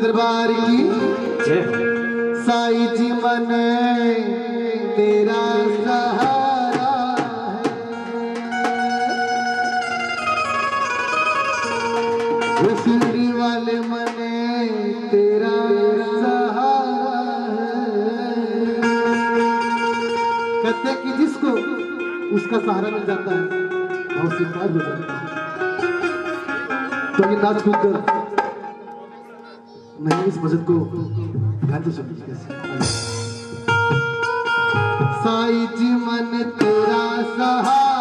दरबार की। साई जीवन तेरा सहारा घुसड़ी वाले मने तेरा सहारा कहते कि जिसको उसका सहारा मिल जाता है बहुत सिंगार हो जाता है। तो ये नाच कूद कर मैंने इस मस्जिद को ध्यान से सुन साईं जी मन तेरा सहा